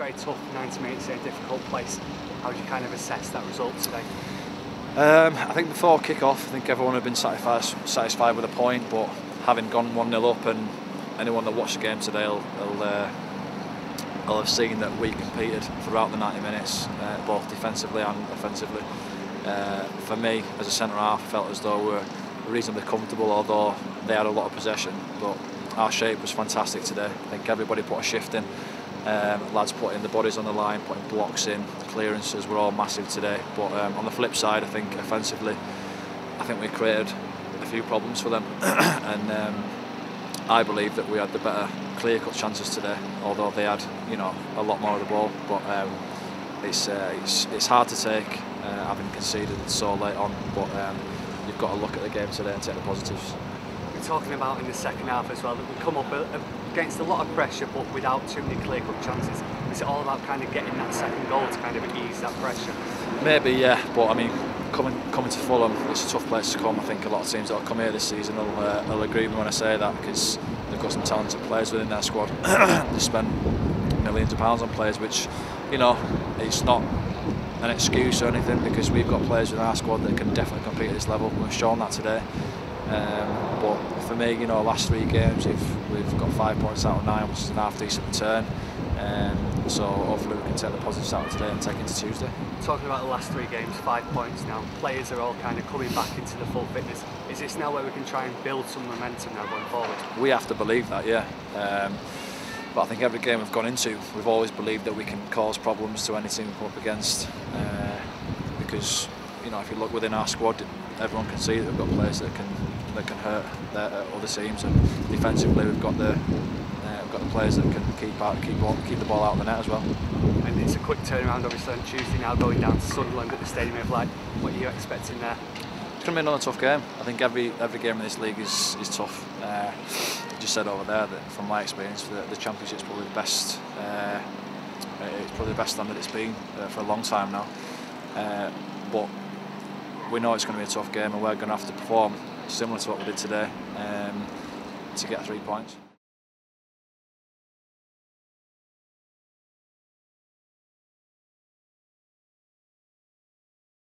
very tough, 90 minutes in a difficult place. How do you kind of assess that result today? Um, I think before kick-off, I think everyone had been satisfied, satisfied with a point, but having gone 1-0 up and anyone that watched the game today will, will, uh, will have seen that we competed throughout the 90 minutes, uh, both defensively and offensively. Uh, for me, as a centre half, I felt as though we were reasonably comfortable, although they had a lot of possession. But our shape was fantastic today. I think everybody put a shift in. Um, lads putting the bodies on the line, putting blocks in, clearances were all massive today. But um, on the flip side, I think offensively, I think we created a few problems for them, and um, I believe that we had the better clear-cut chances today. Although they had, you know, a lot more of the ball, but um, it's, uh, it's it's hard to take uh, having conceded so late on. But um, you've got to look at the game today and take the positives. Talking about in the second half as well that we come up against a lot of pressure but without too many clear cut chances. Is it all about kind of getting that second goal to kind of ease that pressure? Maybe, yeah, but I mean, coming coming to Fulham, it's a tough place to come. I think a lot of teams that will come here this season will, uh, will agree with me when I say that because they've got some talented players within their squad. they spend millions of pounds on players, which, you know, it's not an excuse or anything because we've got players within our squad that can definitely compete at this level. We've shown that today. Um, but for me, you know, last three games we've, we've got five points out of nine, which is an half decent return. Um, so hopefully we can take the positives out of today and take it to Tuesday. Talking about the last three games, five points now. Players are all kind of coming back into the full fitness. Is this now where we can try and build some momentum now going forward? We have to believe that, yeah. Um, but I think every game we've gone into, we've always believed that we can cause problems to any team we come up against. Uh, because you know, if you look within our squad, everyone can see that we've got players that can that can hurt their, uh, other teams, and defensively we've got the uh, we've got the players that can keep out, keep ball, keep the ball out of the net as well. And it's a quick turnaround, obviously on Tuesday now, going down to Sunderland at the Stadium of Light. What are you expecting there? It's going to be another tough game. I think every every game in this league is is tough. Uh, just said over there that from my experience, the, the Championship's probably the best. Uh, it's probably the best standard it's been uh, for a long time now. Uh, but we know it's going to be a tough game and we're going to have to perform similar to what we did today um, to get three points.